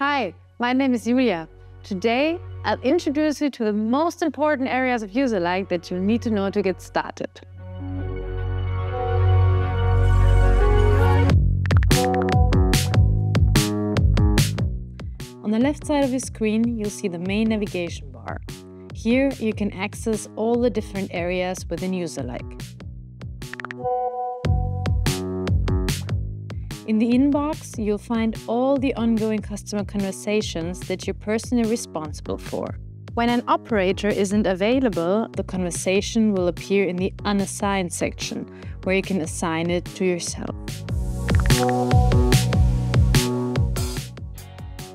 Hi, my name is Julia. Today, I'll introduce you to the most important areas of user Userlike that you need to know to get started. On the left side of your screen, you'll see the main navigation bar. Here, you can access all the different areas within Userlike. In the inbox, you'll find all the ongoing customer conversations that you're personally responsible for. When an operator isn't available, the conversation will appear in the unassigned section, where you can assign it to yourself.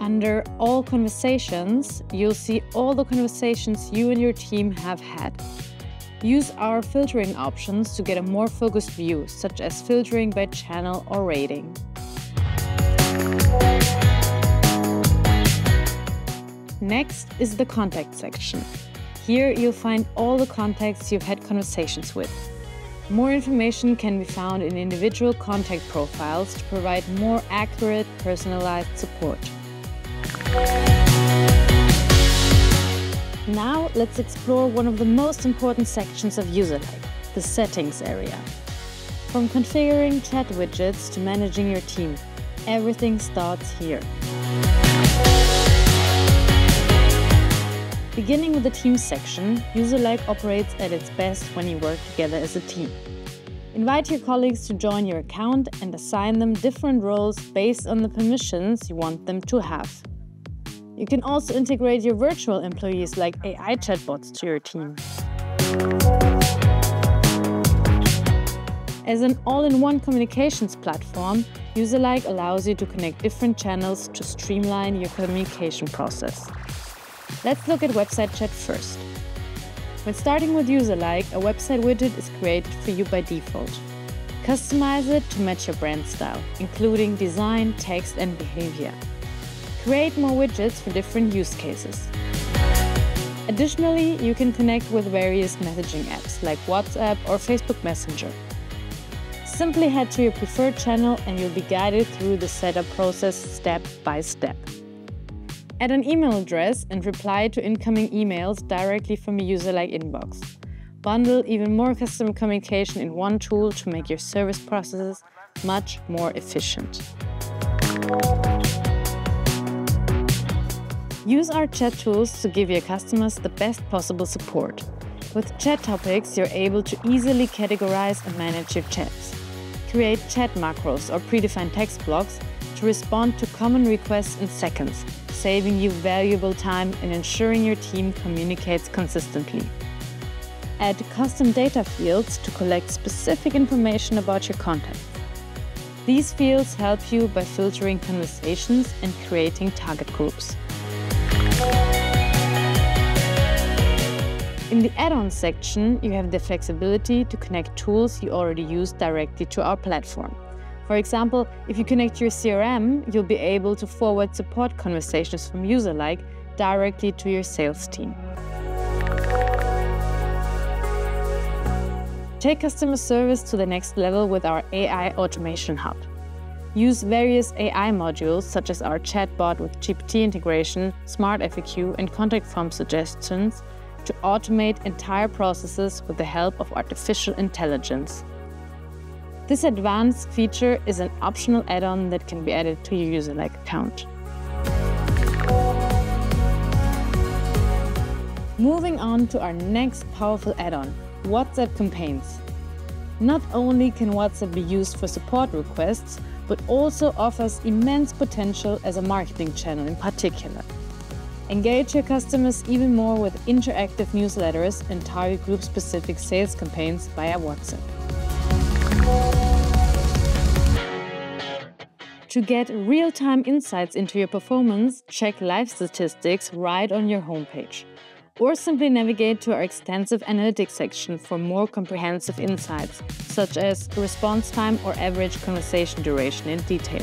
Under All Conversations, you'll see all the conversations you and your team have had. Use our filtering options to get a more focused view, such as filtering by channel or rating. Next is the contact section. Here you'll find all the contacts you've had conversations with. More information can be found in individual contact profiles to provide more accurate, personalized support. Now let's explore one of the most important sections of Userlike, the settings area. From configuring chat widgets to managing your team, everything starts here. Beginning with the team section, Userlike operates at its best when you work together as a team. Invite your colleagues to join your account and assign them different roles based on the permissions you want them to have. You can also integrate your virtual employees like AI chatbots to your team. As an all-in-one communications platform, Userlike allows you to connect different channels to streamline your communication process. Let's look at website chat first. When starting with Userlike, a website widget is created for you by default. Customize it to match your brand style, including design, text, and behavior. Create more widgets for different use cases. Additionally, you can connect with various messaging apps like WhatsApp or Facebook Messenger. Simply head to your preferred channel and you'll be guided through the setup process step by step. Add an email address and reply to incoming emails directly from a Userlike inbox. Bundle even more customer communication in one tool to make your service processes much more efficient. Use our chat tools to give your customers the best possible support. With chat topics, you're able to easily categorize and manage your chats. Create chat macros or predefined text blocks to respond to common requests in seconds saving you valuable time and ensuring your team communicates consistently. Add custom data fields to collect specific information about your contacts. These fields help you by filtering conversations and creating target groups. In the add-on section, you have the flexibility to connect tools you already use directly to our platform. For example, if you connect your CRM, you'll be able to forward support conversations from Userlike directly to your sales team. Take customer service to the next level with our AI Automation Hub. Use various AI modules such as our chatbot with GPT integration, Smart FAQ, and contact form suggestions to automate entire processes with the help of artificial intelligence. This advanced feature is an optional add-on that can be added to your Userlike account. Moving on to our next powerful add-on, WhatsApp Campaigns. Not only can WhatsApp be used for support requests, but also offers immense potential as a marketing channel in particular. Engage your customers even more with interactive newsletters and target group-specific sales campaigns via WhatsApp. To get real-time insights into your performance, check live statistics right on your homepage. Or simply navigate to our extensive analytics section for more comprehensive insights, such as response time or average conversation duration in detail.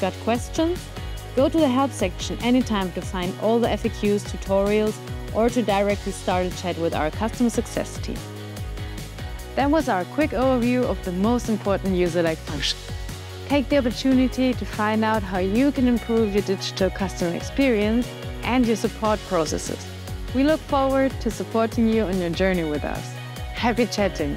Got questions? Go to the help section anytime to find all the FAQs, tutorials, or to directly start a chat with our customer success team. That was our quick overview of the most important Userlike function. Take the opportunity to find out how you can improve your digital customer experience and your support processes. We look forward to supporting you on your journey with us. Happy chatting!